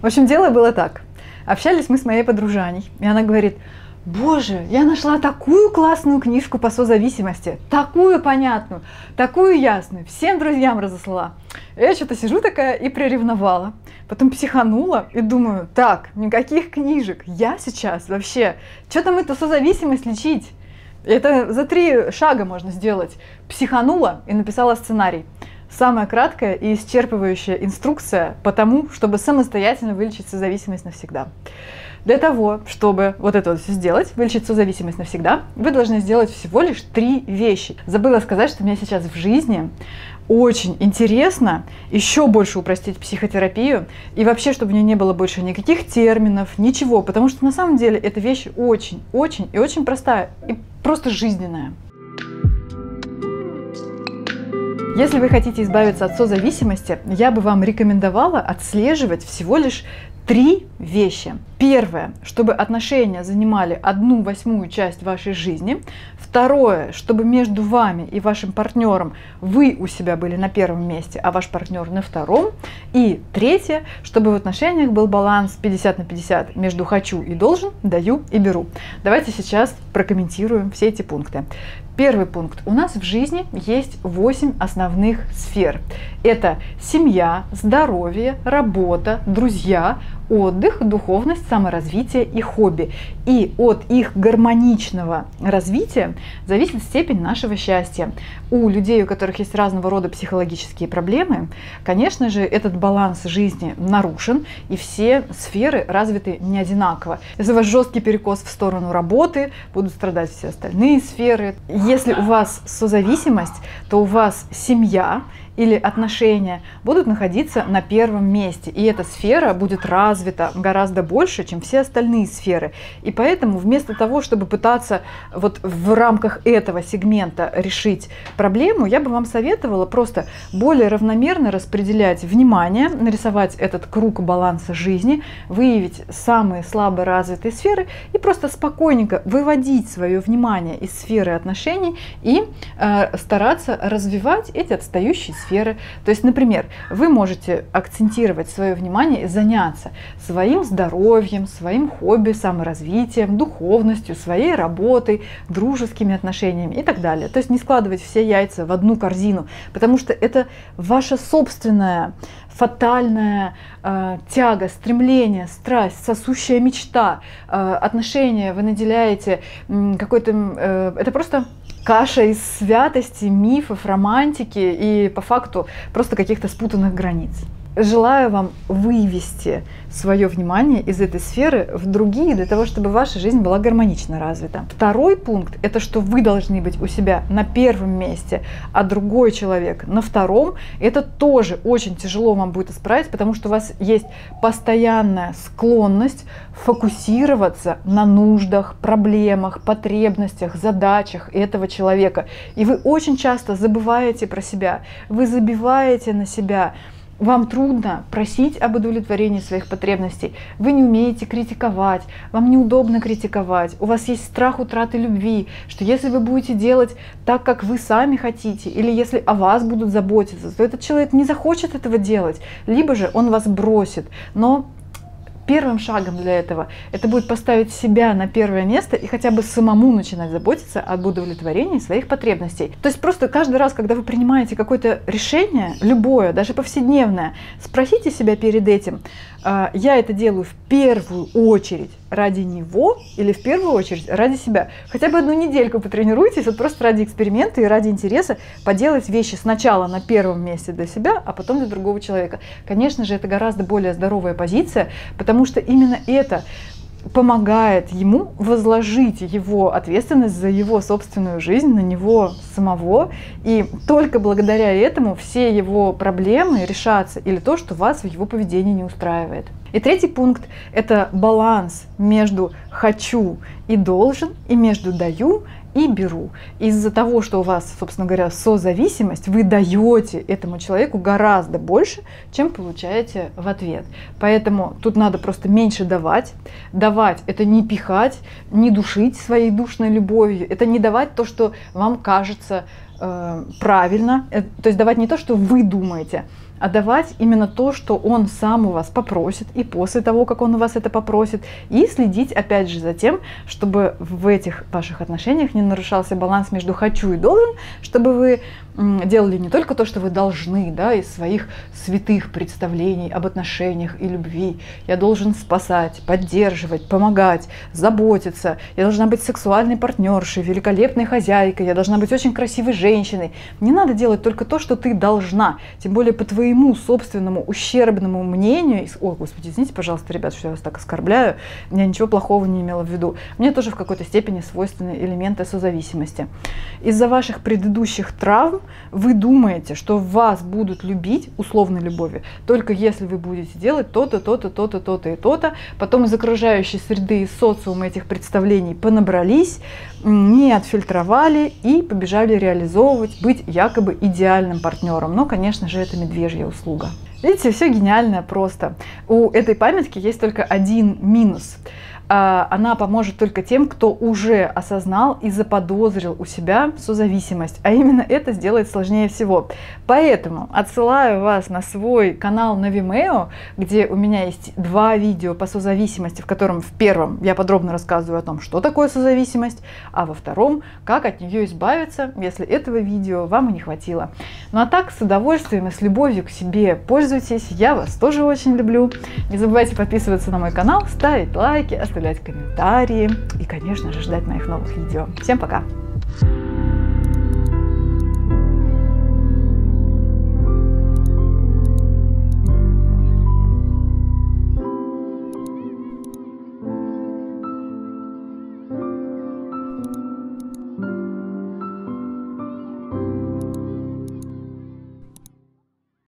В общем, дело было так. Общались мы с моей подружаней, и она говорит, Боже, я нашла такую классную книжку по созависимости, такую понятную, такую ясную, всем друзьям разослала. Я что-то сижу такая и приревновала. Потом психанула и думаю, так, никаких книжек, я сейчас вообще, что там эту созависимость лечить? Это за три шага можно сделать. Психанула и написала сценарий. Самая краткая и исчерпывающая инструкция по тому, чтобы самостоятельно вылечить созависимость навсегда. Для того, чтобы вот это вот все сделать, вылечить созависимость навсегда, вы должны сделать всего лишь три вещи. Забыла сказать, что меня сейчас в жизни очень интересно еще больше упростить психотерапию и вообще, чтобы у нее не было больше никаких терминов, ничего, потому что на самом деле эта вещь очень, очень и очень простая и просто жизненная. Если вы хотите избавиться от созависимости, я бы вам рекомендовала отслеживать всего лишь три вещи. Первое, чтобы отношения занимали одну восьмую часть вашей жизни. Второе, чтобы между вами и вашим партнером вы у себя были на первом месте, а ваш партнер на втором. И третье, чтобы в отношениях был баланс 50 на 50 между хочу и должен, даю и беру. Давайте сейчас прокомментируем все эти пункты. Первый пункт. У нас в жизни есть 8 основных сфер. Это семья, здоровье, работа, друзья, отдых, духовность, саморазвитие и хобби. И от их гармоничного развития зависит степень нашего счастья. У людей, у которых есть разного рода психологические проблемы, конечно же, этот баланс жизни нарушен, и все сферы развиты не одинаково. Если у вас жесткий перекос в сторону работы, будут страдать все остальные сферы. Если у вас созависимость, то у вас семья или отношения будут находиться на первом месте. И эта сфера будет развита гораздо больше, чем все остальные сферы. И поэтому вместо того, чтобы пытаться вот в рамках этого сегмента решить проблему, я бы вам советовала просто более равномерно распределять внимание, нарисовать этот круг баланса жизни, выявить самые слабо развитые сферы и просто спокойненько выводить свое внимание из сферы отношений и э, стараться развивать эти отстающие сферы. То есть, например, вы можете акцентировать свое внимание и заняться своим здоровьем, своим хобби, саморазвитием, духовностью, своей работой, дружескими отношениями и так далее. То есть не складывать все яйца в одну корзину, потому что это ваша собственная фатальная э, тяга, стремление, страсть, сосущая мечта, э, отношения вы наделяете э, какой-то... Э, это просто каша из святости, мифов, романтики и по факту просто каких-то спутанных границ. Желаю вам вывести свое внимание из этой сферы в другие, для того, чтобы ваша жизнь была гармонично развита. Второй пункт – это что вы должны быть у себя на первом месте, а другой человек на втором. Это тоже очень тяжело вам будет исправить, потому что у вас есть постоянная склонность фокусироваться на нуждах, проблемах, потребностях, задачах этого человека. И вы очень часто забываете про себя, вы забиваете на себя, вам трудно просить об удовлетворении своих потребностей, вы не умеете критиковать, вам неудобно критиковать, у вас есть страх утраты любви, что если вы будете делать так, как вы сами хотите, или если о вас будут заботиться, то этот человек не захочет этого делать, либо же он вас бросит. Но первым шагом для этого это будет поставить себя на первое место и хотя бы самому начинать заботиться об удовлетворении своих потребностей. То есть просто каждый раз, когда вы принимаете какое-то решение, любое, даже повседневное, спросите себя перед этим, «А, я это делаю в первую очередь ради него или в первую очередь ради себя. Хотя бы одну недельку потренируйтесь, вот просто ради эксперимента и ради интереса поделать вещи сначала на первом месте для себя, а потом для другого человека. Конечно же, это гораздо более здоровая позиция, потому что именно это помогает ему возложить его ответственность за его собственную жизнь на него самого. И только благодаря этому все его проблемы решатся или то, что вас в его поведении не устраивает. И третий пункт – это баланс между «хочу» и «должен», и между «даю» и беру. Из-за того, что у вас, собственно говоря, созависимость, вы даете этому человеку гораздо больше, чем получаете в ответ. Поэтому тут надо просто меньше давать. Давать – это не пихать, не душить своей душной любовью, это не давать то, что вам кажется э, правильно, э, то есть давать не то, что вы думаете, а давать именно то, что он сам у вас попросит, и после того, как он у вас это попросит, и следить, опять же, за тем, чтобы в этих ваших отношениях не нарушался баланс между «хочу» и «должен», чтобы вы делали не только то, что вы должны, да, из своих святых представлений об отношениях и любви. Я должен спасать, поддерживать, помогать, заботиться. Я должна быть сексуальной партнершей, великолепной хозяйкой. Я должна быть очень красивой женщиной. Не надо делать только то, что ты должна. Тем более по твоему собственному ущербному мнению. О, господи, извините, пожалуйста, ребят, что я вас так оскорбляю. Я ничего плохого не имела в виду. Мне тоже в какой-то степени свойственны элементы созависимости. Из-за ваших предыдущих травм вы думаете, что вас будут любить условной любовью, только если вы будете делать то-то, то-то, то-то, то-то и то-то. Потом из окружающей среды, из социума этих представлений понабрались, не отфильтровали и побежали реализовывать, быть якобы идеальным партнером. Но, конечно же, это медвежья услуга. Видите, все гениальное просто. У этой памятки есть только один минус – она поможет только тем, кто уже осознал и заподозрил у себя созависимость. А именно это сделает сложнее всего. Поэтому отсылаю вас на свой канал на Vimeo, где у меня есть два видео по созависимости, в котором в первом я подробно рассказываю о том, что такое созависимость, а во втором, как от нее избавиться, если этого видео вам и не хватило. Ну а так, с удовольствием и с любовью к себе пользуйтесь. Я вас тоже очень люблю. Не забывайте подписываться на мой канал, ставить лайки, оставлять комментарии и, конечно же, ждать моих новых видео. Всем пока!